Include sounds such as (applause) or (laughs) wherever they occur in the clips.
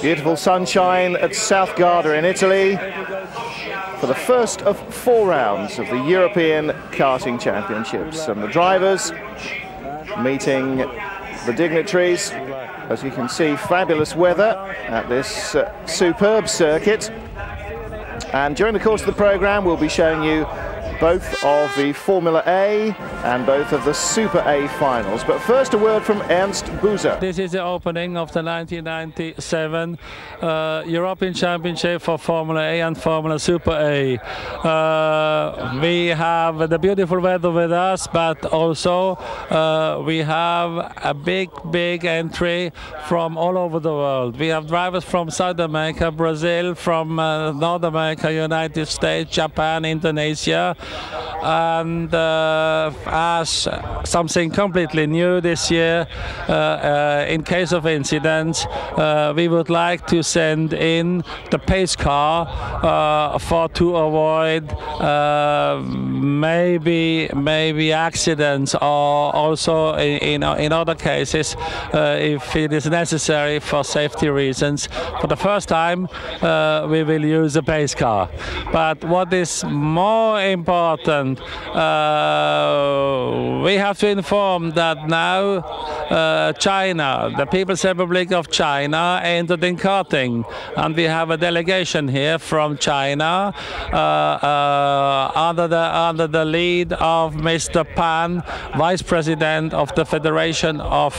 Beautiful sunshine at South Garda in Italy for the first of four rounds of the European Karting Championships. And the drivers meeting the dignitaries. As you can see, fabulous weather at this uh, superb circuit. And during the course of the program, we'll be showing you both of the Formula A and both of the Super A finals. But first, a word from Ernst Buser. This is the opening of the 1997 uh, European Championship for Formula A and Formula Super A. Uh, we have the beautiful weather with us, but also uh, we have a big, big entry from all over the world. We have drivers from South America, Brazil, from uh, North America, United States, Japan, Indonesia, and uh, as something completely new this year, uh, uh, in case of incidents, uh, we would like to send in the pace car uh, for to avoid maybe maybe accidents or also in, in, in other cases if it is necessary for safety reasons. For the first time, we will use a pace car. But what is more important, we have to inform that now uh, China, the People's Republic of China, entered in karting, and we have a delegation here from China uh, uh, under the under the lead of Mr. Pan, Vice President of the Federation of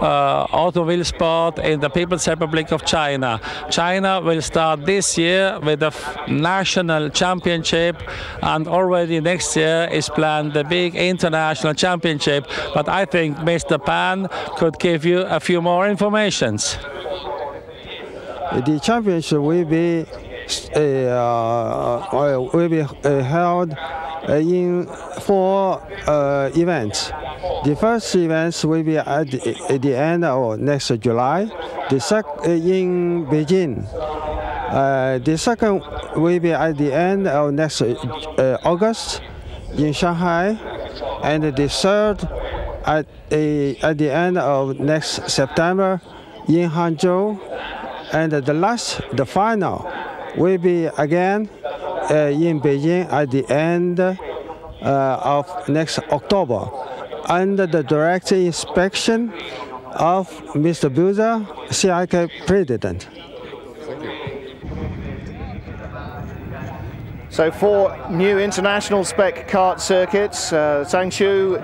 uh, Automobile Sport in the People's Republic of China. China will start this year with the national championship, and already next year is planned the big international championship. But I think Mr. Pan could give you a few more informations. The championship will be will be uh, held in four uh, events. The first event will be at the, end of next July. The sec in Beijing. Uh, the second will be at the end of next uh, August in Shanghai, and the third at, at the end of next September in Hangzhou, and the last, the final, will be again uh, in Beijing at the end uh, of next October, under the direct inspection of Mr. Buza, CIK President. So four new international spec kart circuits. Uh,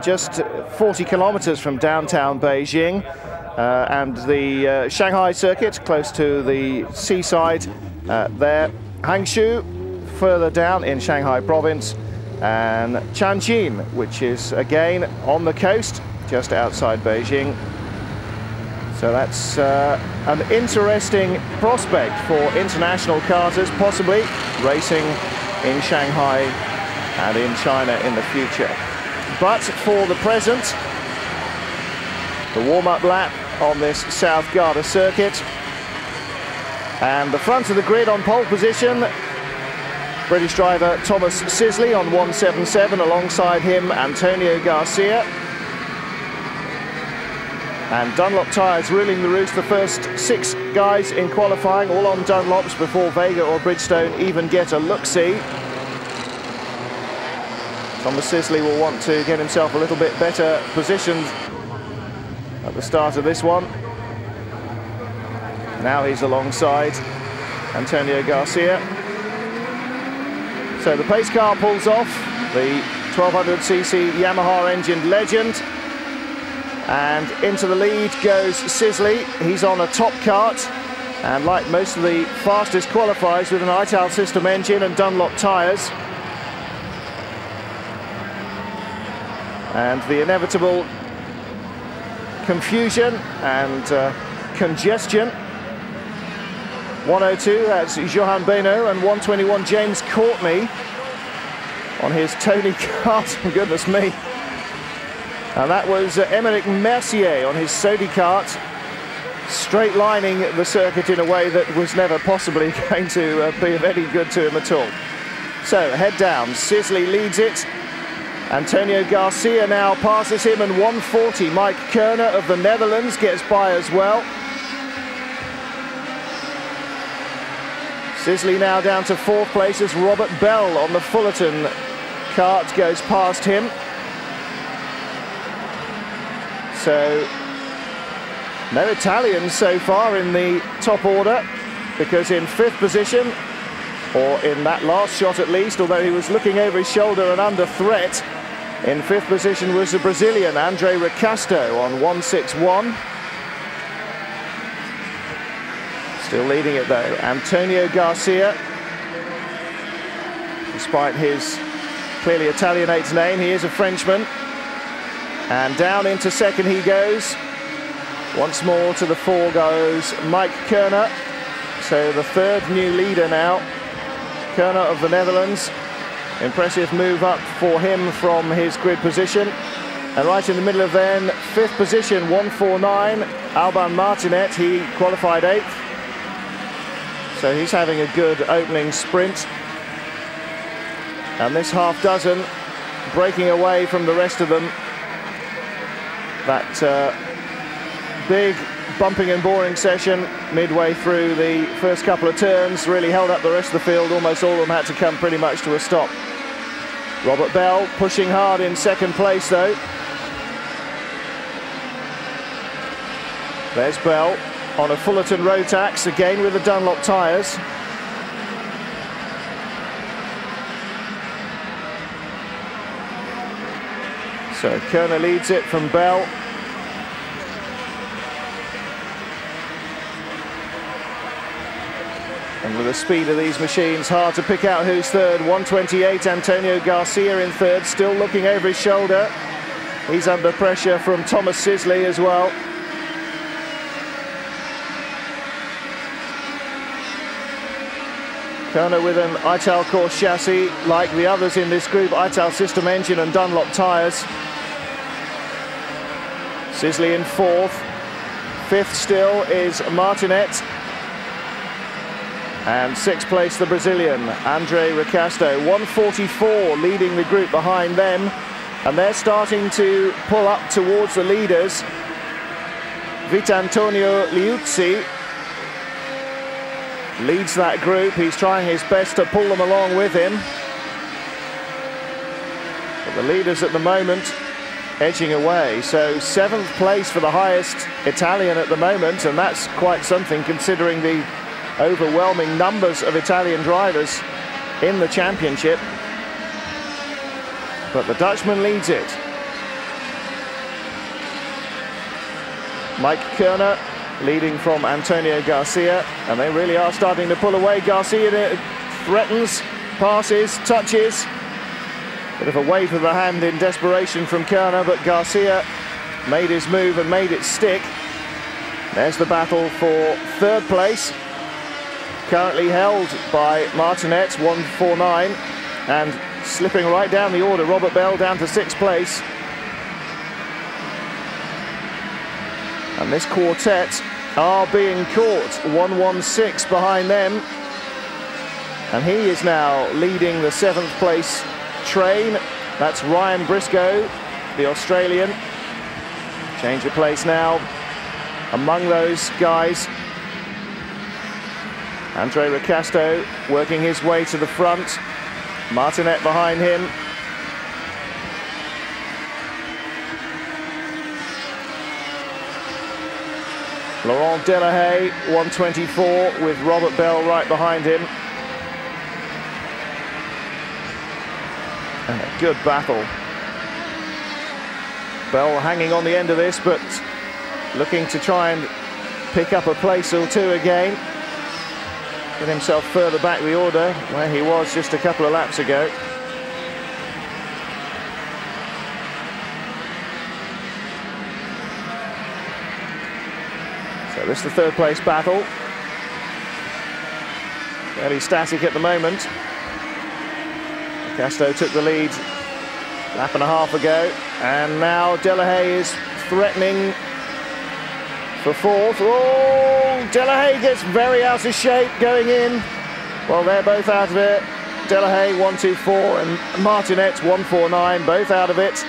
just 40 kilometers from downtown Beijing. Uh, and the uh, Shanghai circuit, close to the seaside uh, there. Hangzhou further down in Shanghai province. And Tianjin, which is again on the coast, just outside Beijing. So that's uh, an interesting prospect for international karters, possibly racing in Shanghai and in China in the future. But for the present, the warm-up lap on this South Garda circuit. And the front of the grid on pole position, British driver Thomas Sisley on 177, alongside him Antonio Garcia. And Dunlop tyres ruling the roost, the first six guys in qualifying, all on Dunlops before Vega or Bridgestone even get a look-see. Thomas Sisley will want to get himself a little bit better positioned at the start of this one. Now he's alongside Antonio Garcia. So the pace car pulls off, the 1200cc Yamaha engine legend. And into the lead goes Sisley. He's on a top cart. And like most of the fastest qualifiers with an Italsistem engine and Dunlop tyres. And the inevitable confusion and uh, congestion. 102, that's Johan Beno, and 121, James Courtney on his Tony (laughs) kart, goodness me. And that was uh, Emeric Mercier on his Sodi kart, straight lining the circuit in a way that was never possibly (laughs) going to uh, be of any good to him at all. So head down, Sisley leads it, Antonio Garcia now passes him and 140. Mike Kerner of the Netherlands gets by as well. Sisley now down to fourth place as Robert Bell on the Fullerton cart goes past him. So no Italians so far in the top order because in fifth position, or in that last shot at least, although he was looking over his shoulder and under threat, in fifth position was the Brazilian Andre Nicastro on 161. Still leading it though, Antonio Garcia. Despite his clearly Italianate name, he is a Frenchman. And down into second he goes. Once more to the four goes Mike Kerner. So the third new leader now. Kerner of the Netherlands. Impressive move up for him from his grid position. And right in the middle of then, fifth position, 149, Alban Martinet, he qualified eighth. So he's having a good opening sprint. And this half dozen breaking away from the rest of them. That uh, big bumping and boring session midway through the first couple of turns really held up the rest of the field. Almost all of them had to come pretty much to a stop. Robert Bell pushing hard in second place though. There's Bell on a Fullerton Rotax, again with the Dunlop tyres. So Kerner leads it from Bell. With the speed of these machines, hard to pick out who's third. 128, Antonio Garcia in third, still looking over his shoulder. He's under pressure from Thomas Sisley as well. Kerner with an Italcorp chassis, like the others in this group, Italsistem engine and Dunlop tyres. Sisley in fourth. Fifth still is Martinet. And sixth place, the Brazilian, Andre Nicastro. 144 leading the group behind them. And they're starting to pull up towards the leaders. Vitantonio Liuzzi leads that group. He's trying his best to pull them along with him. But the leaders at the moment edging away. So seventh place for the highest Italian at the moment, and that's quite something considering the overwhelming numbers of Italian drivers in the championship. But the Dutchman leads it. Mike Kerner leading from Antonio Garcia, and they really are starting to pull away. Garcia threatens, passes, touches. Bit of a wave of the hand in desperation from Kerner, but Garcia made his move and made it stick. There's the battle for third place. Currently held by Martinet, 149, and slipping right down the order, Robert Bell down to sixth place. And this quartet are being caught, 116 behind them. And he is now leading the seventh place train. That's Ryan Briscoe, the Australian. Change of place now among those guys. Andre Nicastro working his way to the front. Martinet behind him. Laurent Delahaye, 124, with Robert Bell right behind him. And a good battle. Bell hanging on the end of this, but looking to try and pick up a place or two again. Get himself further back the order, where he was just a couple of laps ago. So this is the third place battle. Fairly static at the moment. Casto took the lead lap and a half ago, and now Delahaye is threatening for fourth. Oh, Delahaye gets very out of shape going in. Well, they're both out of it. Delahaye 124 and Martinet 149, both out of it.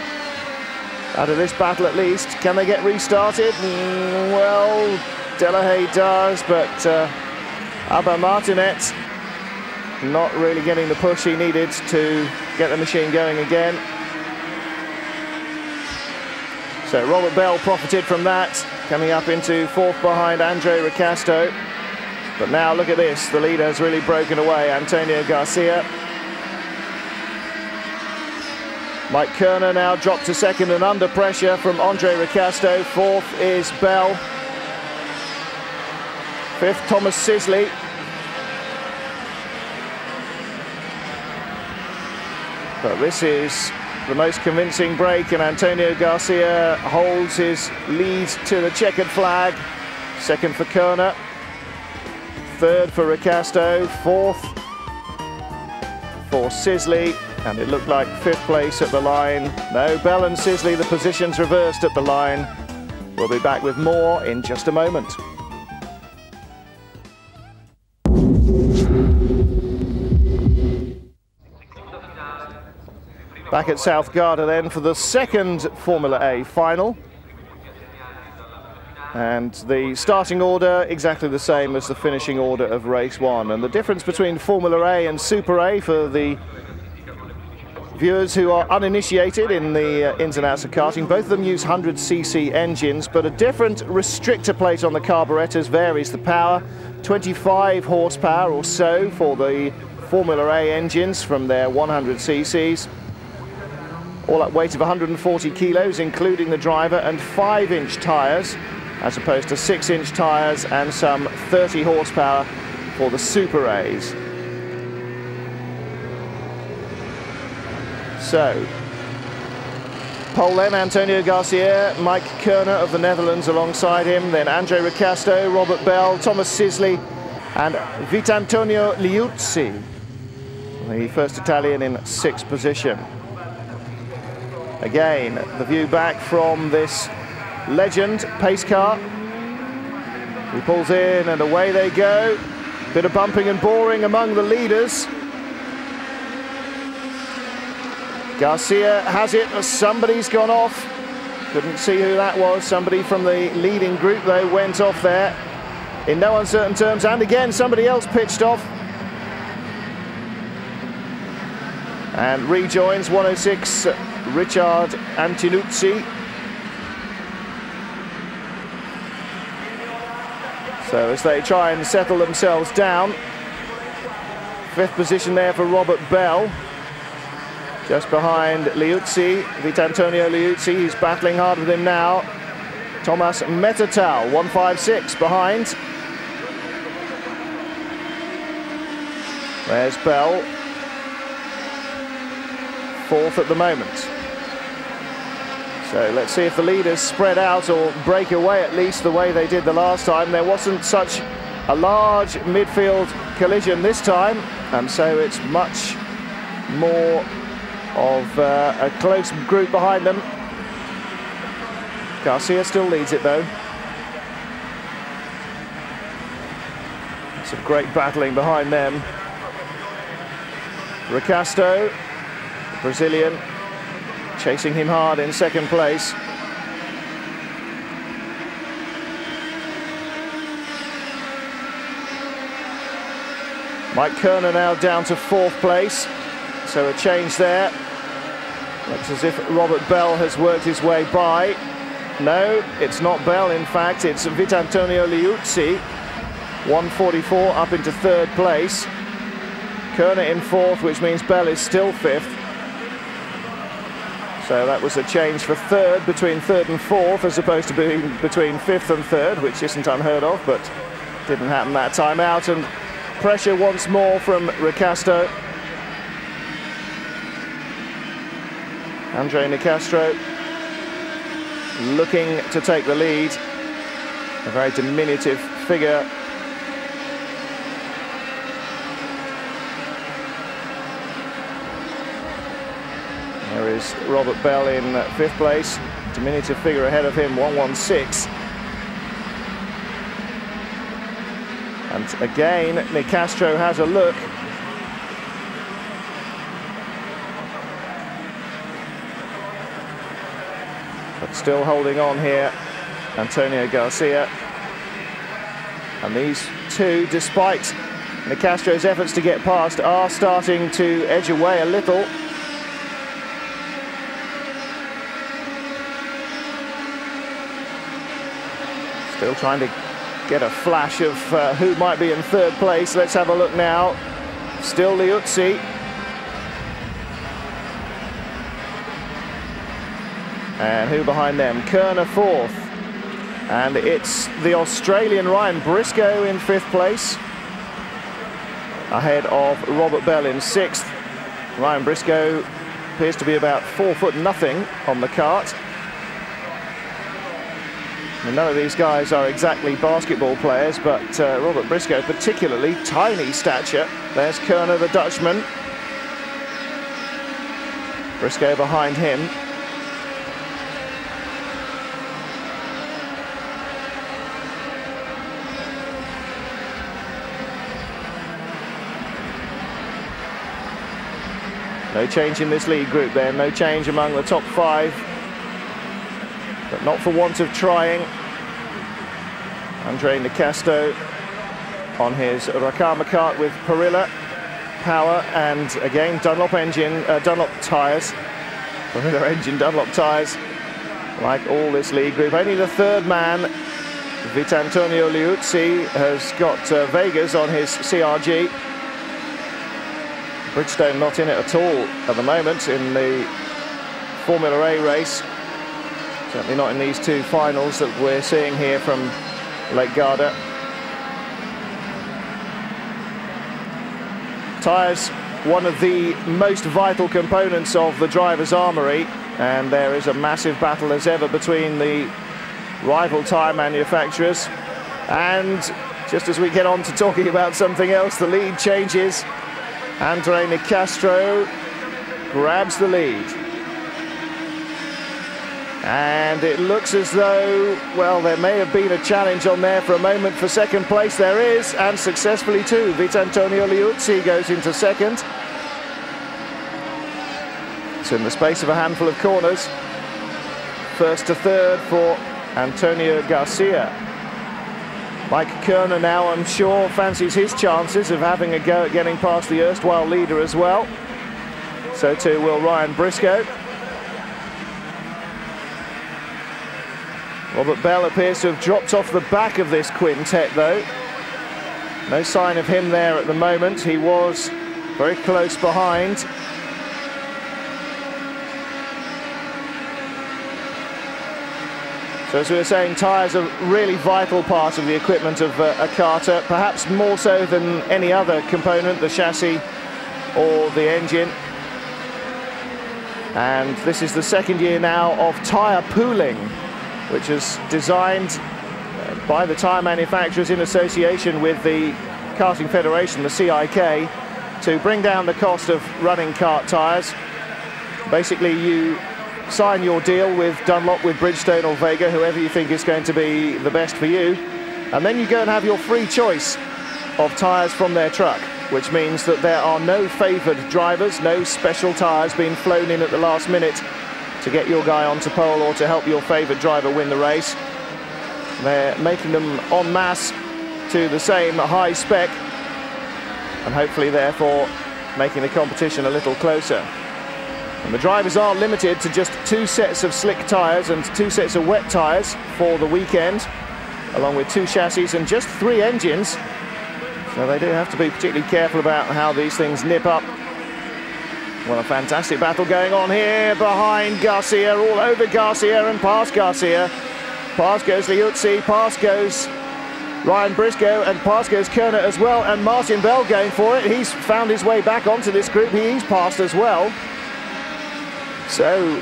Out of this battle at least. Can they get restarted? Mm, well, Delahaye does, but uh, Abba Martinet not really getting the push he needed to get the machine going again. So Robert Bell profited from that, coming up into fourth behind Andre Nicastro. But now look at this, the leader has really broken away, Antonio Garcia. Mike Kerner now dropped to second and under pressure from Andre Nicastro. Fourth is Bell. Fifth, Thomas Sisley. But this is the most convincing break and Antonio Garcia holds his lead to the checkered flag. Second for Kerner. Third for Nicastro. Fourth for Sisley. And it looked like fifth place at the line. No, Bell and Sisley, the positions reversed at the line. We'll be back with more in just a moment. Back at South Garda then for the second Formula A final. And the starting order exactly the same as the finishing order of race one. And the difference between Formula A and Super A for the viewers who are uninitiated in the uh, ins and outs of karting, both of them use 100cc engines, but a different restrictor plate on the carburetors varies the power. 25 horsepower or so for the Formula A engines from their 100cc's all at weight of 140 kilos, including the driver, and 5-inch tyres, as opposed to 6-inch tyres and some 30 horsepower for the Super A's. So, pole then, Antonio Garcia, Mike Kerner of the Netherlands alongside him, then Andre Nicastro, Robert Bell, Thomas Sisley, and Vitantonio Liuzzi, the first Italian in sixth position. Again, the view back from this legend pace car. He pulls in and away they go. Bit of bumping and boring among the leaders. Garcia has it, somebody's gone off. Couldn't see who that was. Somebody from the leading group though went off there in no uncertain terms. And again, somebody else pitched off. And rejoins 106 Richard Antinucci. So as they try and settle themselves down, fifth position there for Robert Bell. Just behind Liuzzi, Vitantonio Liuzzi, he's battling hard with him now. Thomas Metatal, 156 behind. There's Bell, fourth at the moment. So let's see if the leaders spread out or break away at least the way they did the last time. There wasn't such a large midfield collision this time, and so it's much more of uh, a close group behind them. Garcia still leads it though. Some great battling behind them. Nicastro Brazilian chasing him hard in second place. Mike Kerner now down to fourth place, so a change there. Looks as if Robert Bell has worked his way by. No, it's not Bell, in fact, it's Vitantonio Liuzzi, 144 up into third place. Kerner in fourth, which means Bell is still fifth. So that was a change for third, between third and fourth, as opposed to being between fifth and third, which isn't unheard of, but didn't happen that time out. And pressure once more from Nicastro. Andre Nicastro looking to take the lead. A very diminutive figure is Robert Bell in fifth place. Diminutive figure ahead of him, 116. And again, Nicastro has a look. But still holding on here, Antonio Garcia. And these two, despite Nicastro's efforts to get past, are starting to edge away a little. Still trying to get a flash of uh, who might be in third place. Let's have a look now. Still Liuzzi. And who behind them? Kerner fourth. And it's the Australian Ryan Briscoe in fifth place. Ahead of Robert Bell in sixth. Ryan Briscoe appears to be about four foot nothing on the cart. And none of these guys are exactly basketball players, but uh, Robert Briscoe, particularly tiny stature. There's Kerner, the Dutchman. Briscoe behind him. No change in this lead group then, no change among the top five but not for want of trying. Andre Nicastro on his Rakama kart with Parilla power and again Dunlop engine, uh, Dunlop tyres, Parilla engine, Dunlop tyres, like all this league group. Only the third man, Vitantonio Liuzzi, has got uh, Vegas on his CRG. Bridgestone not in it at all at the moment in the Formula A race. Certainly not in these two finals that we're seeing here from Lake Garda. Tyres, one of the most vital components of the driver's armoury, and there is a massive battle as ever between the rival tyre manufacturers. And just as we get on to talking about something else, the lead changes. Andre Nicastro grabs the lead. And it looks as though, well, there may have been a challenge on there for a moment for second place. There is, and successfully too. Vitantonio Liuzzi goes into second. It's in the space of a handful of corners. First to third for Antonio Garcia. Mike Kerner now, I'm sure, fancies his chances of having a go at getting past the erstwhile leader as well. So too will Ryan Briscoe. Robert Bell appears to have dropped off the back of this quintet though. No sign of him there at the moment. He was very close behind. So as we were saying, tyres are really vital part of the equipment of uh, a carter, perhaps more so than any other component, the chassis or the engine. And this is the second year now of tyre pooling which is designed uh, by the tyre manufacturers in association with the Karting Federation, the CIK, to bring down the cost of running kart tyres. Basically, you sign your deal with Dunlop, with Bridgestone or Vega, whoever you think is going to be the best for you, and then you go and have your free choice of tyres from their truck, which means that there are no favoured drivers, no special tyres being flown in at the last minute to get your guy onto pole or to help your favourite driver win the race. They're making them en masse to the same high spec and hopefully therefore making the competition a little closer. And the drivers are limited to just two sets of slick tyres and two sets of wet tyres for the weekend, along with two chassis and just three engines. So they do have to be particularly careful about how these things nip up well, a fantastic battle going on here behind Garcia, all over Garcia and past Garcia. Past goes Liuzzi, past goes Ryan Briscoe, and past goes Kerner as well, and Martin Bell going for it. He's found his way back onto this group. He's passed as well. So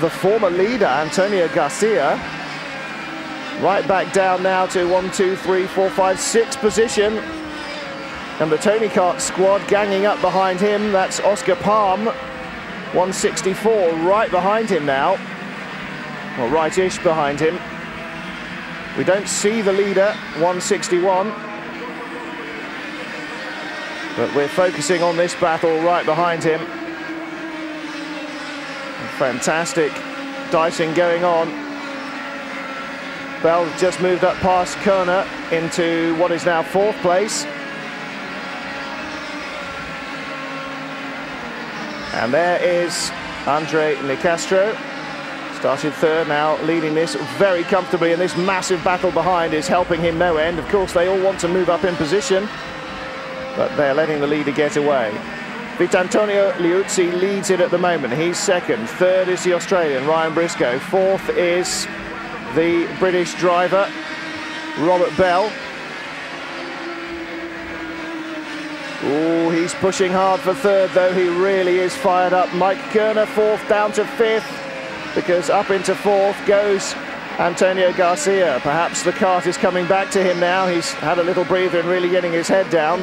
the former leader, Antonio Garcia, right back down now to one, two, three, four, five, six position. And the Tony Kart squad ganging up behind him. That's Oscar Palm, 164, right behind him now. Well, right-ish behind him. We don't see the leader, 161. But we're focusing on this battle right behind him. Fantastic dicing going on. Bell just moved up past Kerner into what is now fourth place. And there is Andre Nicastro. Started third now, leading this very comfortably, and this massive battle behind is helping him no end. Of course, they all want to move up in position, but they're letting the leader get away. Vitantonio Liuzzi leads it at the moment. He's second. Third is the Australian, Ryan Briscoe. Fourth is the British driver, Robert Bell. Oh, he's pushing hard for third, though. He really is fired up. Mike Kerner, fourth, down to fifth, because up into fourth goes Antonio Garcia. Perhaps the cart is coming back to him now. He's had a little breather and really getting his head down.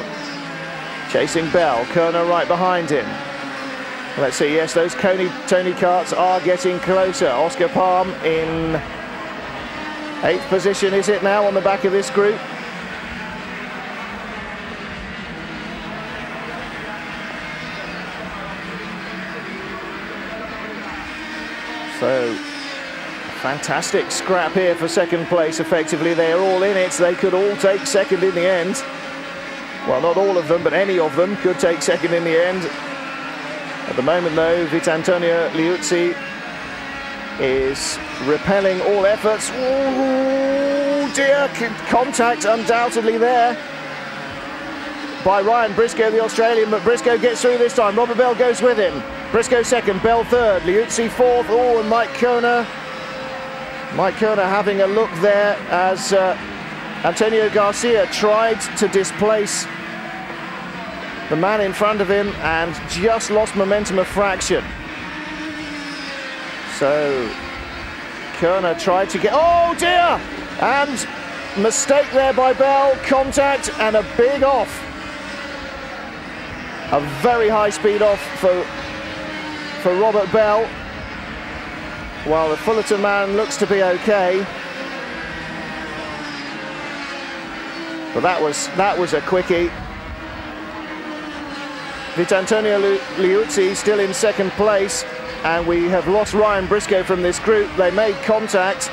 Chasing Bell, Kerner right behind him. Let's see, yes, those Tony, Tony carts are getting closer. Oscar Palm in eighth position, is it now, on the back of this group? So, fantastic scrap here for second place, effectively. They are all in it. They could all take second in the end. Well, not all of them, but any of them could take second in the end. At the moment, though, Vitantonio Liuzzi is repelling all efforts. Oh dear, contact undoubtedly there by Ryan Briscoe, the Australian, but Briscoe gets through this time. Robert Bell goes with him. Briscoe second, Bell third, Liuzzi fourth. Oh, and Mike Kerner. Mike Kerner having a look there as uh, Antonio Garcia tried to displace the man in front of him and just lost momentum a fraction. So Kerner tried to get, oh dear! And mistake there by Bell, contact and a big off. A very high speed off for, for Robert Bell. While the Fullerton man looks to be okay. But that was that was a quickie. Vitantonio Liuzzi still in second place, and we have lost Ryan Briscoe from this group. They made contact.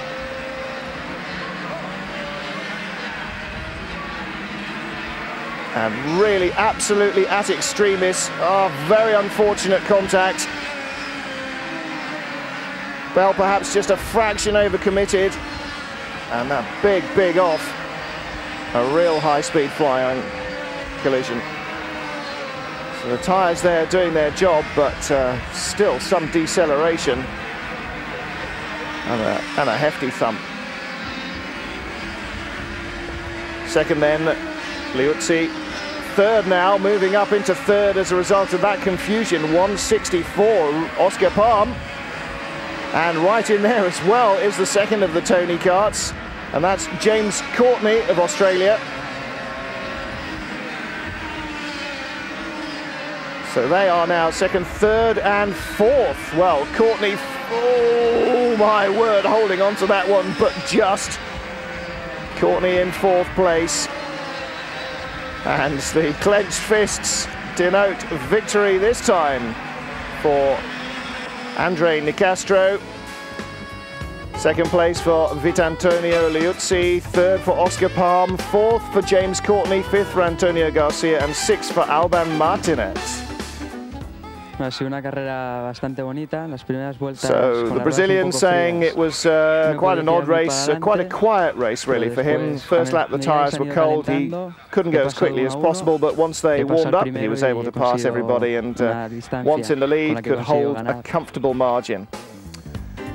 And really, absolutely at extremis. Oh, very unfortunate contact. Bell perhaps just a fraction overcommitted. And that big, big off. A real high-speed flying collision. So the tyres there doing their job, but uh, still some deceleration and a, and a hefty thump. Second then, Liuzzi. Third now, moving up into third as a result of that confusion. 164, Oscar Palm. And right in there as well is the second of the Tony carts, and that's James Courtney of Australia. So they are now second, third and fourth. Well, Courtney, oh my word, holding on to that one, but just. Courtney in fourth place. And the clenched fists denote victory this time for Andre Nicastro. Second place for Vitantonio Liuzzi, third for Oscar Palm, fourth for James Courtney, fifth for Antonio Garcia, and sixth for Alban Martinez. Ha sido una carrera bastante bonita. Las primeras vueltas. So the Brazilian saying it was uh, quite an odd race, uh, quite a quiet race really for him. First lap the tyres were cold. He couldn't go as quickly as possible, but once they warmed up, he was able to pass everybody, and uh, once in the lead, could hold a comfortable margin.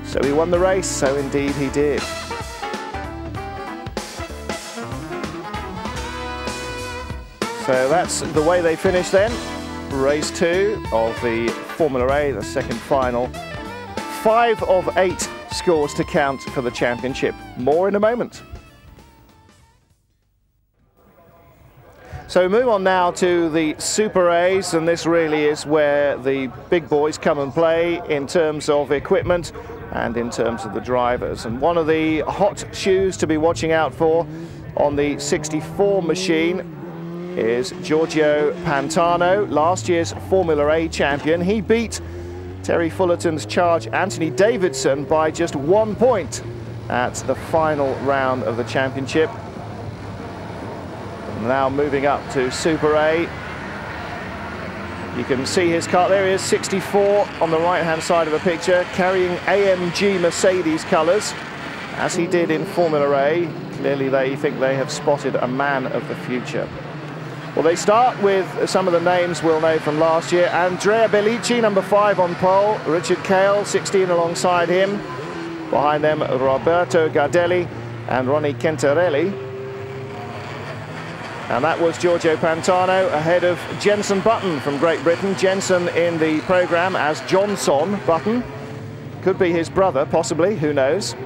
So he won the race. So indeed he did. So that's the way they finished then race two of the Formula A, the second final. Five of eight scores to count for the championship. More in a moment. So we move on now to the Super A's, and this really is where the big boys come and play in terms of equipment and in terms of the drivers. And one of the hot shoes to be watching out for on the 64 machine is Giorgio Pantano, last year's Formula A champion. He beat Terry Fullerton's charge Anthony Davidson by just one point at the final round of the championship. Now moving up to Super A. You can see his car, there he is, 64 on the right-hand side of the picture, carrying AMG Mercedes colours, as he did in Formula A. Clearly they think they have spotted a man of the future. Well, they start with some of the names we'll know from last year. Andrea Belicchi, number five on pole. Richard Cale, 16 alongside him. Behind them, Roberto Gardelli and Ronnie Quintarelli. And that was Giorgio Pantano ahead of Jenson Button from Great Britain. Jenson in the programme as Johnson Button. Could be his brother, possibly, who knows.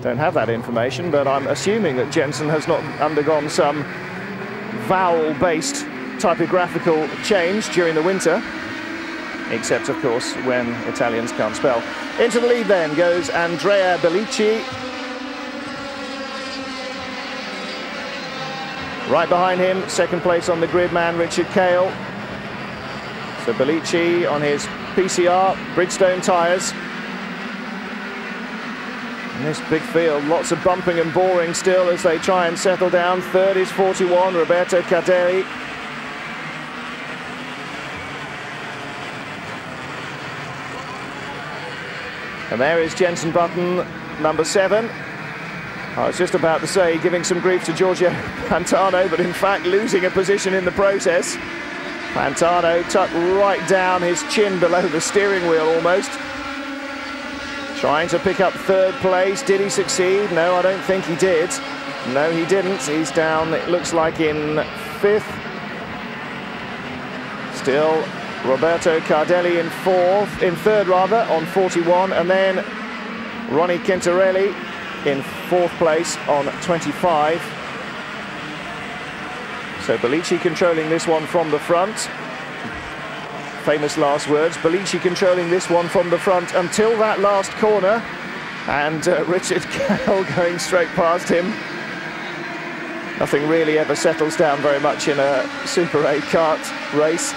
Don't have that information, but I'm assuming that Jenson has not undergone some vowel-based typographical change during the winter, except, of course, when Italians can't spell. Into the lead then goes Andrea Belicchi. Right behind him, second place on the grid man, Richard Cale. So Belicchi on his PCR Bridgestone tyres. In this big field, lots of bumping and boring still as they try and settle down. Third is 41, Roberto Gardelli. And there is Jenson Button, number seven. I was just about to say giving some grief to Giorgio (laughs) Pantano, but in fact losing a position in the process. Pantano tucked right down his chin below the steering wheel almost. Trying to pick up third place. Did he succeed? No, I don't think he did. No, he didn't. He's down, it looks like, in fifth. Still, Roberto Cardelli in fourth, in third rather, on 41. And then Ronnie Quintarelli in fourth place on 25. So Belicchi controlling this one from the front famous last words. Belicchi controlling this one from the front until that last corner. And uh, Richard (laughs) Cale going straight past him. Nothing really ever settles down very much in a Super A kart race.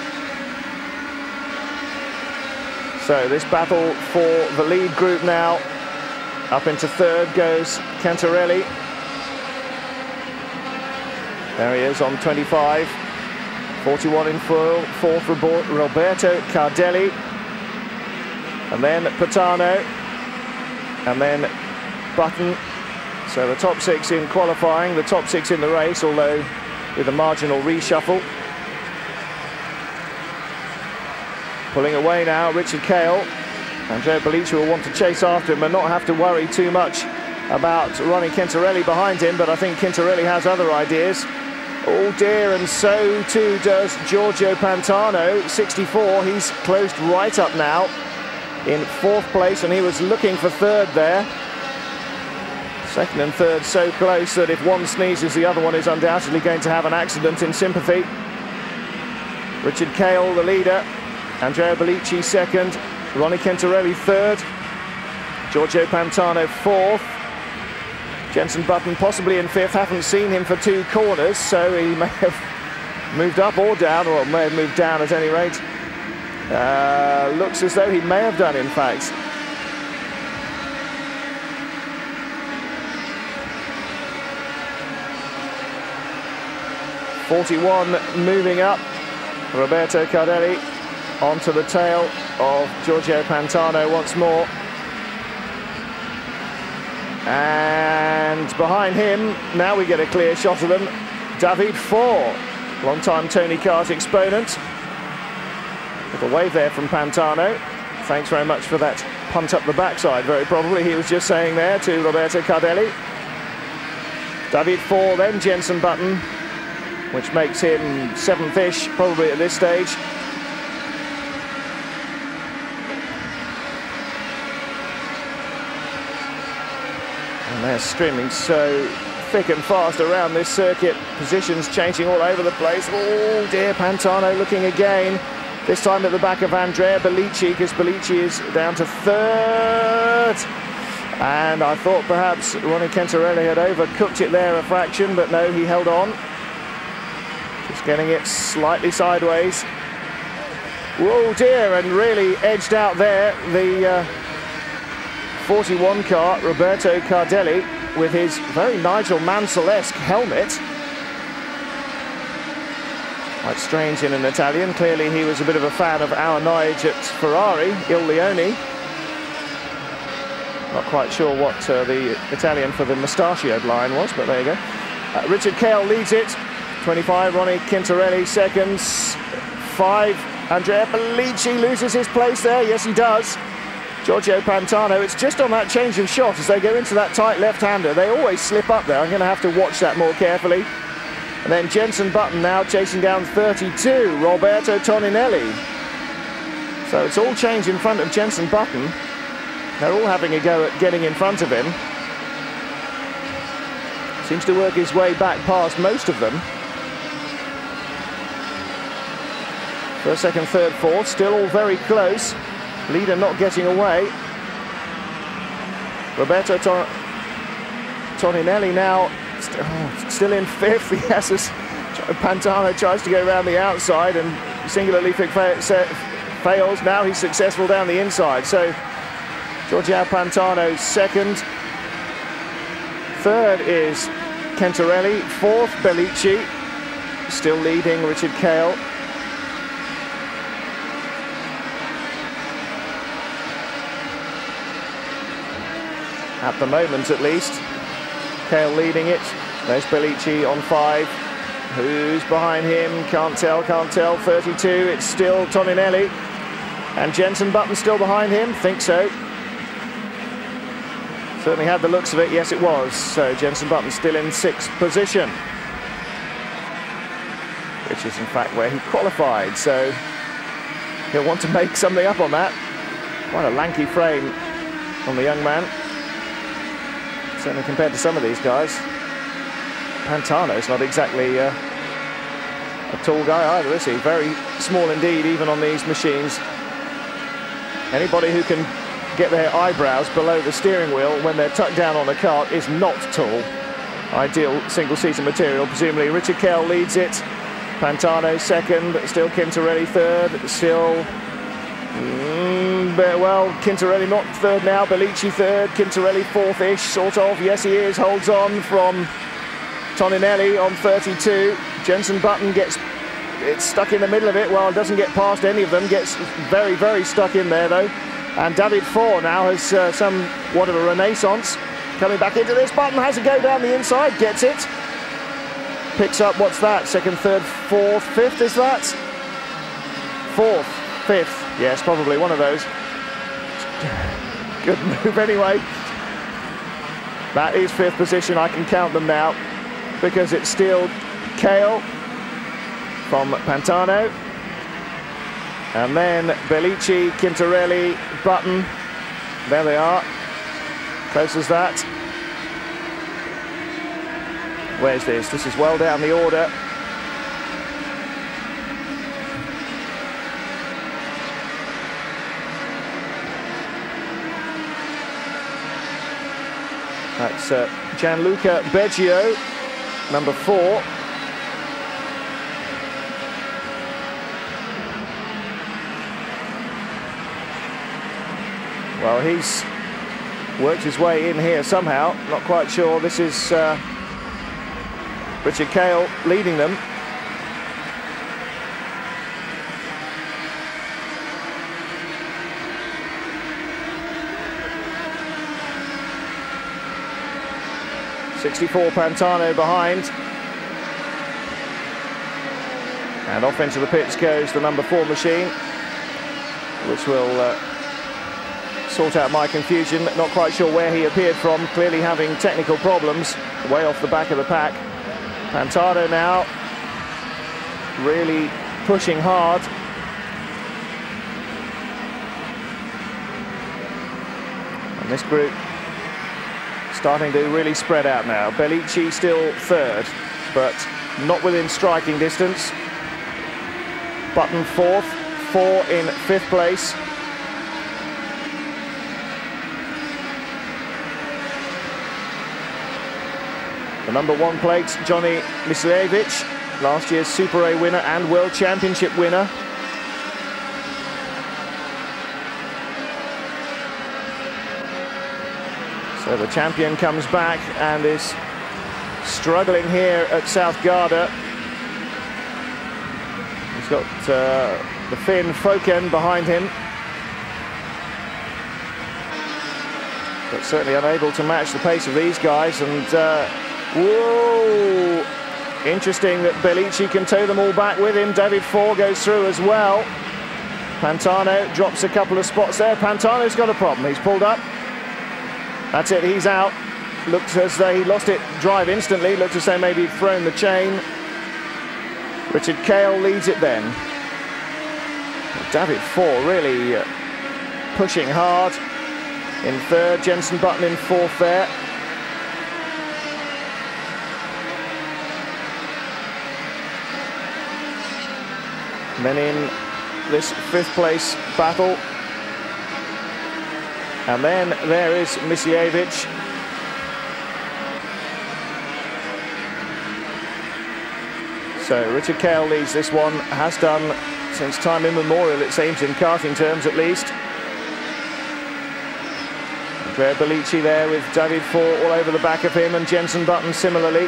So this battle for the lead group now. Up into third goes Quintarelli. There he is on 25. 41 in full, fourth Roberto Cardelli, and then Pantano, and then Button. So the top six in qualifying, the top six in the race, although with a marginal reshuffle. Pulling away now, Richard Cale. Andrea Belicchi will want to chase after him and not have to worry too much about Ronnie Quintarelli behind him, but I think Quintarelli has other ideas. Oh dear, and so too does Giorgio Pantano, 64. He's closed right up now in fourth place, and he was looking for third there. Second and third so close that if one sneezes, the other one is undoubtedly going to have an accident in sympathy. Richard Cale, the leader. Andrea Belicchi second. Ronnie Quintarelli third. Giorgio Pantano fourth. Jenson Button possibly in fifth. Haven't seen him for two corners, so he (laughs) may have moved up or down, or may have moved down at any rate. Uh, looks as though he may have done, in fact. Forty-one moving up. Roberto Gardelli onto the tail of Giorgio Pantano once more. And behind him, now we get a clear shot of them, David Forè, long-time Tony Kart exponent. Little wave there from Pantano. Thanks very much for that punt up the backside, very probably. He was just saying there to Roberto Cardelli. David Forè, then Jenson Button, which makes him seventh-ish, probably at this stage. They're streaming so thick and fast around this circuit. Positions changing all over the place. Oh dear, Pantano looking again. This time at the back of Andrea Belicchi, because Belicchi is down to third. And I thought perhaps Ronnie Quintarelli had overcooked it there a fraction, but no, he held on. Just getting it slightly sideways. Whoa dear, and really edged out there the uh, 41 car, Roberto Cardelli, with his very Nigel Mansell-esque helmet. Quite strange in an Italian. Clearly he was a bit of a fan of our Nige at Ferrari, Il Leone. Not quite sure what uh, the Italian for the mustachioed line was, but there you go. Uh, Richard Cale leads it. 25, Ronnie Quintarelli seconds. Five, Andrea Belicchi loses his place there. Yes, he does. Giorgio Pantano, it's just on that change of shot as they go into that tight left-hander. They always slip up there. I'm going to have to watch that more carefully. And then Jenson Button now chasing down 32, Roberto Toninelli. So it's all changed in front of Jenson Button. They're all having a go at getting in front of him. Seems to work his way back past most of them. First, second, third, fourth, still all very close. Leader not getting away. Roberto Tor Toninelli now st oh, still in fifth. (laughs) Yes, as Pantano tries to go around the outside and singularly fails. Now he's successful down the inside. So Giorgio Pantano second. Third is Quintarelli. Fourth, Belicchi. Still leading Richard Cale. At the moment, at least. Cale leading it. There's Belicchi on five. Who's behind him? Can't tell, can't tell. 32, it's still Toninelli. And Jenson Button still behind him? Think so. Certainly had the looks of it, yes it was. So Jenson Button still in sixth position. Which is in fact where he qualified, so he'll want to (laughs) make something up on that. Quite a lanky frame on the young man. Certainly compared to some of these guys. Pantano's not exactly uh, a tall guy either, is he? Very small indeed, even on these machines. Anybody who can get their eyebrows below the steering wheel when they're tucked down on a kart is not tall. Ideal single-seater material, presumably. Richard Cale leads it. Pantano second, still Quintarelli third, still... Mm, well, Quintarelli not third now, Belicchi third, Quintarelli fourth-ish, sort of. Yes, he is, holds on from Toninelli on 32. Jenson Button gets it's stuck in the middle of it. Well, doesn't get past any of them. Gets very, very stuck in there, though. And David Forè now has uh, somewhat of a renaissance. Coming back into this, Button has a go down the inside, gets it. Picks up, what's that? Second, third, fourth, fifth, is that? Fourth, fifth. Yes, probably one of those. Good move anyway. That is fifth position, I can count them now because it's still Kale from Pantano. And then Belicchi, Quintarelli, Button. There they are. Close as that. Where's this? This is well down the order. That's uh, Gianluca Beggio, number four. Well, he's worked his way in here somehow. Not quite sure. This is uh, Richard Cale leading them. Sixty-four Pantano behind. And off into the pits goes the number four machine, which will uh, sort out my confusion. Not quite sure where he appeared from, clearly having technical problems, way off the back of the pack. Pantano now really pushing hard. And this group starting to really spread out now. Belicchi still third, but not within striking distance. Button fourth, four in fifth place. The number one plate, Johnny Misiewicz, last year's Super A winner and World Championship winner. So the champion comes back and is struggling here at South Garda. He's got uh, the Finn Foken behind him. But certainly unable to match the pace of these guys. And uh, whoa! Interesting that Belicchi can tow them all back with him. David Forè goes through as well. Pantano drops a couple of spots there. Pantano's got a problem. He's pulled up. That's it, he's out. Looks as though he lost it drive instantly. Looks as though maybe he'd thrown the chain. Richard Kail leads it then. David Forè really uh, pushing hard in third. Jenson Button in fourth there. Then in this fifth place battle. And then there is Misiewicz. So Richard Kail leads this one, has done since time immemorial, it seems, in karting terms at least. Andrea Belicchi there with David Forè all over the back of him and Jenson Button similarly.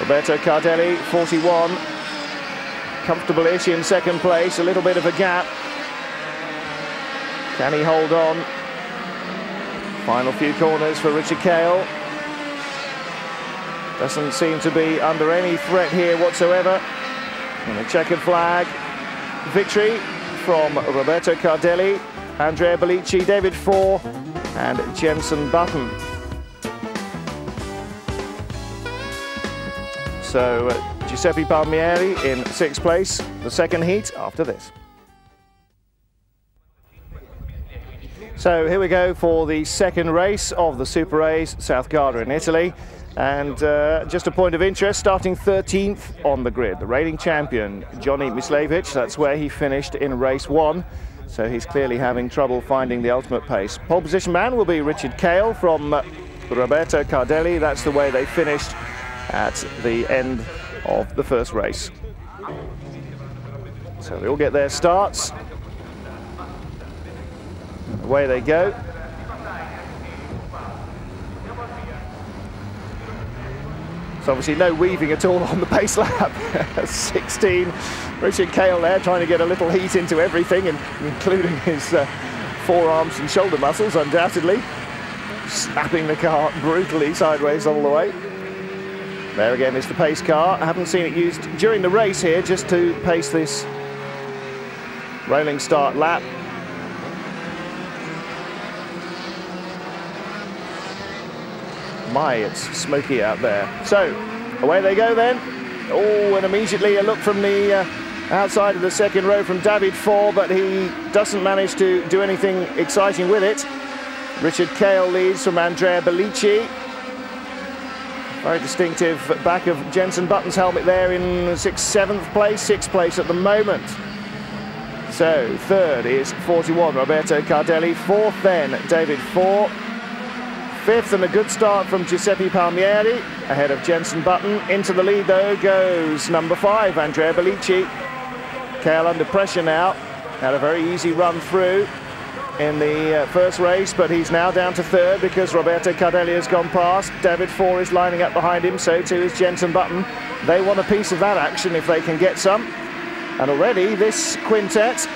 Roberto Cardelli, 41. Comfortable-ish in second place, a little bit of a gap. Can he hold on? Final few corners for Richard Kail. Doesn't seem to be under any threat here whatsoever. And a checkered flag. Victory from Roberto Cardelli, Andrea Belicchi, David Forè, and Jenson Button. So uh, Giuseppe Palmieri in sixth place, the second heat after this. So here we go for the second race of the Super A's South Garda in Italy. And uh, just a point of interest, starting 13th on the grid, the reigning champion, Johnny Misiewicz. That's where he finished in race one. So he's clearly having trouble finding the ultimate pace. Pole position man will be Richard Kail from uh, Roberto Cardelli. That's the way they finished at the end of the first race. So they all get their starts. Away they go. So obviously no weaving at all on the pace lap. (laughs) 16. Richard Kail there trying to get a little heat into everything, and including his uh, forearms and shoulder muscles, undoubtedly. Snapping the car brutally sideways all the way. There again is the pace car. I haven't seen it used during the race here just to pace this rolling start lap. My, it's smoky out there. So, away they go then. Oh, and immediately a look from the uh, outside of the second row from David Forè, but he doesn't manage to do anything exciting with it. Richard Kail leads from Andrea Belicchi. Very distinctive back of Jenson Button's helmet there in sixth, seventh place, sixth place at the moment. So third is 41, Roberto Cardelli. Fourth then, David Forè. Fifth and a good start from Giuseppe Palmieri, ahead of Jenson Button. Into the lead though goes number five, Andrea Belicchi. Kail under pressure now, had a very easy run through in the uh, first race, but he's now down to third because Roberto Cardelli has gone past. David Forè is lining up behind him, so too is Jenson Button. They want a piece of that action if they can get some. And already this quintet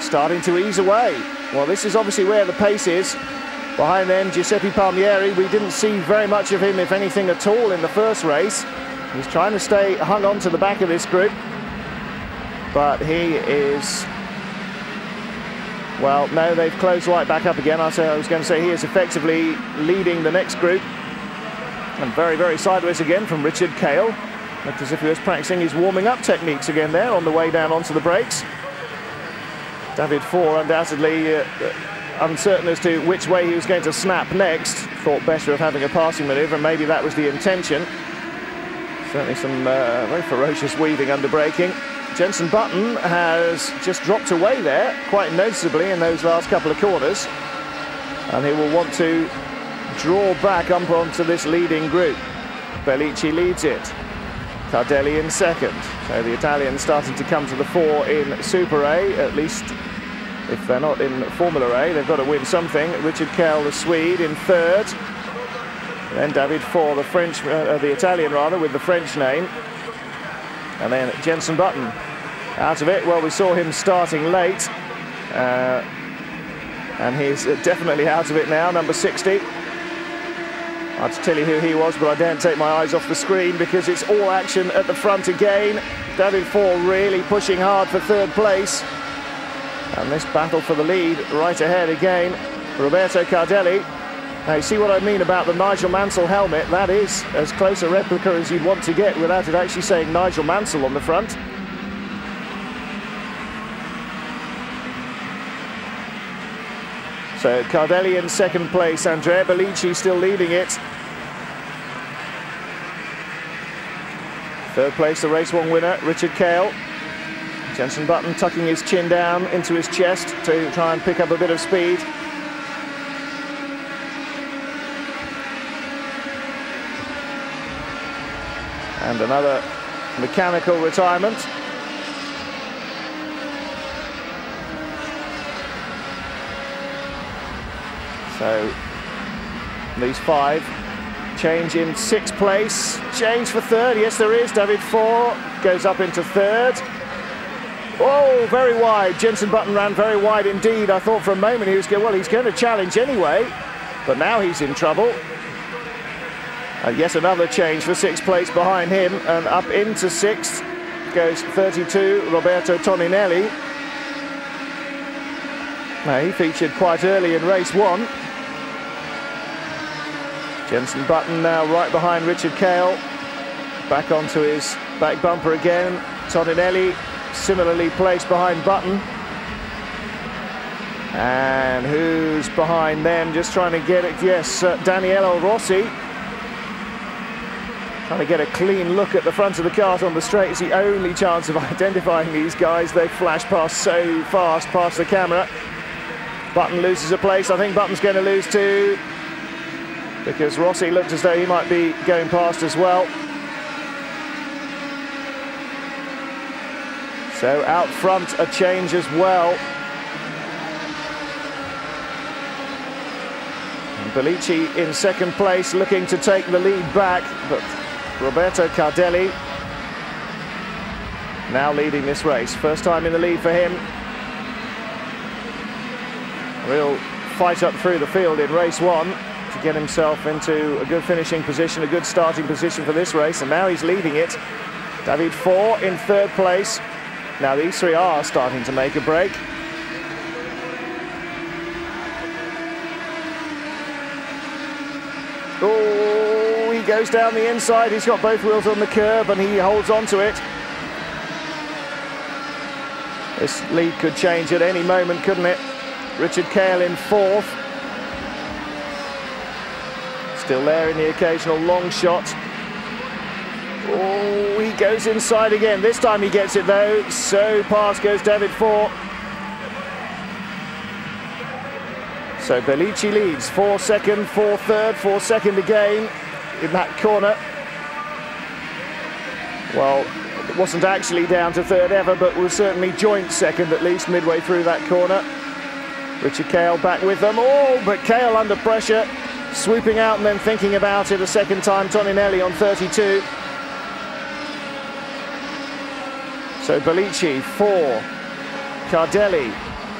starting to ease away. Well, this is obviously where the pace is. Behind them, Giuseppe Palmieri. We didn't see very much of him, if anything at all, in the first race. He's trying to stay hung on to the back of this group. But he is well, no, they've closed right back up again. I, was going to say he is effectively leading the next group. And very, very sideways again from Richard Kail. Looked as if he was practicing his warming up techniques again there on the way down onto the brakes. David Forè undoubtedly uh, uncertain as to which way he was going to snap next. Thought better of having a passing manoeuvre, and maybe that was the intention. Certainly some uh, very ferocious weaving under braking. Jenson Button has just dropped away there quite noticeably in those last couple of corners. And he will want to draw back up onto this leading group. Belicchi leads it. Cardelli in second. So the Italians starting to come to the fore in Super A, at least if they're not in Formula A, they've got to win something. Richard Kael, the Swede, in third. Then David Forè, the French, uh, uh, the Italian rather, with the French name. And then Jenson Button out of it. Well, we saw him starting late. Uh, and he's definitely out of it now, number 60. I'd tell you who he was, but I daren't take my eyes off the screen because it's all action at the front again. David Forè really pushing hard for third place. And this battle for the lead right ahead again. Roberto Cardelli. Now, you see what I mean about the Nigel Mansell helmet? That is as close a replica as you'd want to get without it actually saying Nigel Mansell on the front. So Cardelli in second place, Andrea Belicchi still leading it. Third place, the race one winner, Richard Kael. Jenson Button tucking his chin down into his chest to try and pick up a bit of speed. And another mechanical retirement. So these five change in sixth place, change for third. Yes, there is. David Forè goes up into third. Oh, very wide. Jenson Button ran very wide indeed. I thought for a moment he was going, well, he's going to challenge anyway, but now he's in trouble. And yet another change for sixth place behind him, and up into sixth goes 32, Roberto Toninelli. Now, he featured quite early in race one. Jenson Button now right behind Richard Kael. Back onto his back bumper again. Toninelli similarly placed behind Button. And who's behind them? Just trying to get it. Yes, uh, Daniele Rossi. Trying to get a clean look at the front of the kart on the straight. It's the only chance of (laughs) identifying these guys. They flash past so fast past the camera. Button loses a place. I think Button's going to lose too because Rossi looked as though he might be going past as well. So out front a change as well. And Belicchi in second place looking to take the lead back, but Roberto Cardelli now leading this race. First time in the lead for him. Real fight up through the field in race one to get himself into a good finishing position, a good starting position for this race, and now he's leading it. David Forè in third place. Now these three are starting to make a break. Oh, goes down the inside. He's got both wheels on the curb and he holds on to it. This lead could change at any moment, couldn't it? Richard Kael in fourth. Still there in the occasional long shot. Oh, he goes inside again. This time he gets it though. So past goes David Forè. So Belicchi leads. Forè second, four third, four second again in that corner. Well, it wasn't actually down to third ever, but was certainly joint second at least midway through that corner. Richard Kael back with them. Oh, but Kael under pressure swooping out and then thinking about it a second time. Toninelli on 32. So Belicchi, four. Cardelli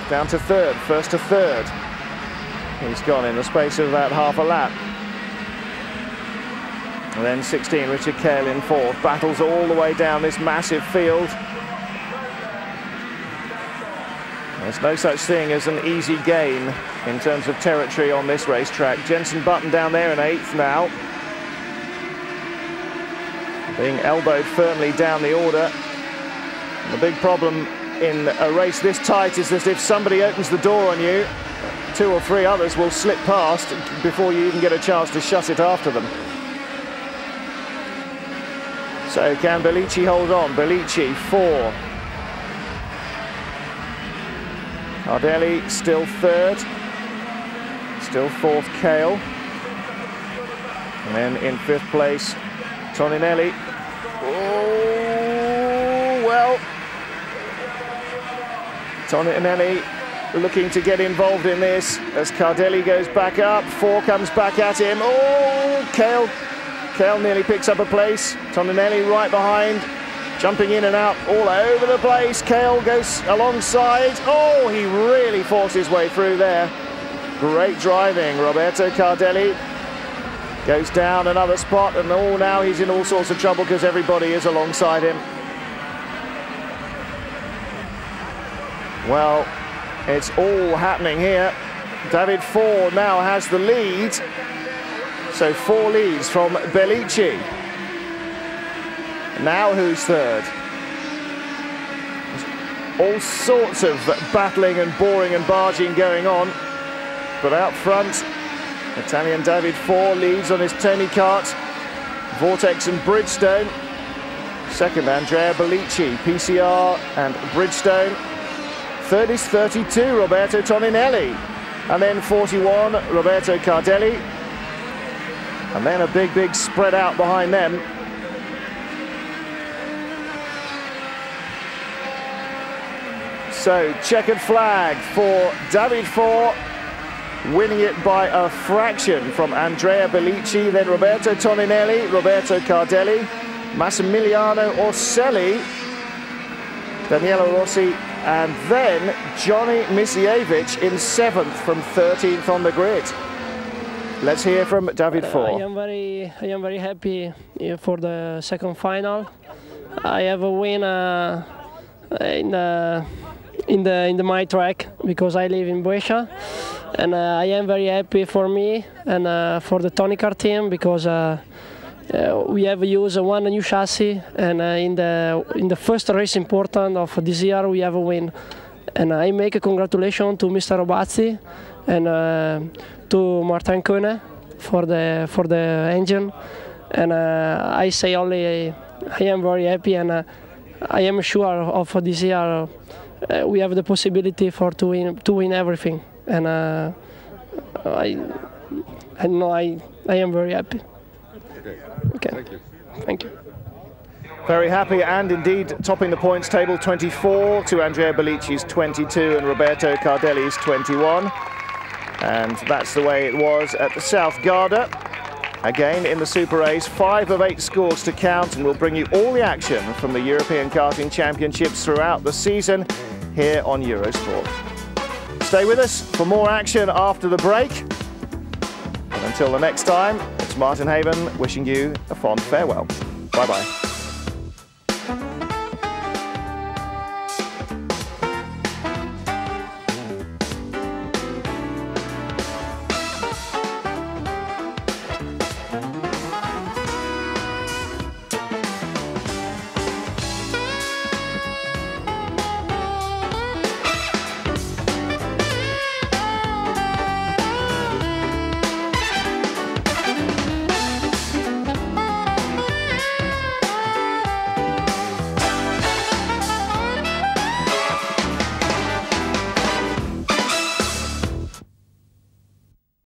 down to third, first to third. He's gone in the space of about half a lap. And then 16, Richard Kael in fourth. Battles all the way down this massive field. There's no such thing as an easy gain in terms of territory on this racetrack. Jenson Button down there in eighth now. Being elbowed firmly down the order. The big problem in a race this tight is that if somebody opens the door on you, two or three others will slip past before you even get a chance to shut it after them. So can Belicchi hold on? Belicchi, four. Cardelli still third. Still fourth, Kale. And then in fifth place, Toninelli. Oh, well. Toninelli looking to get involved in this as Cardelli goes back up. Forè comes back at him. Oh, Kale. Kale nearly picks up a place. Toninelli right behind. Jumping in and out all over the place. Kale goes alongside. Oh, he really forced his way through there. Great driving. Roberto Cardelli goes down another spot and oh, now he's in all sorts of trouble because everybody is alongside him. Well, it's all happening here. David Ford now has the lead. So four leads from Belicchi. Now who's third? All sorts of battling and boring and barging going on. But out front, Italian David Forè leads on his Tony kart. Vortex and Bridgestone. Second, Andrea Belicchi, PCR and Bridgestone. Third is 32, Roberto Toninelli. And then 41, Roberto Cardelli. And then a big, big spread out behind them. So, checkered flag for David Forè, winning it by a fraction from Andrea Belicchi, then Roberto Toninelli, Roberto Cardelli, Massimiliano Orselli, Daniele Rossi, and then Johnny Misiewicz in seventh from 13th on the grid. Let's hear from David Forè. I am very, I am very happy for the second final. I have a win uh, in the in the in the my track because I live in Brescia, and uh, I am very happy for me and uh, for the Tony Kart team because. Uh, uh, we have used one new chassis, and uh, in the in the first race important of this year we have a win. And I make a congratulation to Mr. Robazzi and uh, to Martin Koene for the for the engine. And uh, I say only I am very happy, and uh, I am sure of this year uh, we have the possibility for to win to win everything. And I I know I I am very happy. Okay. Thank you. Thank you. Very happy and indeed topping the points table 24 to Andrea Belicchi's 22 and Roberto Cardelli's 21. And that's the way it was at the South Garda. Again in the Super Ace, five of eight scores to count and we'll bring you all the action from the European Karting Championships throughout the season here on Eurosport. Stay with us for more action after the break. And until the next time, it's Martin Haven wishing you a fond farewell. Bye-bye.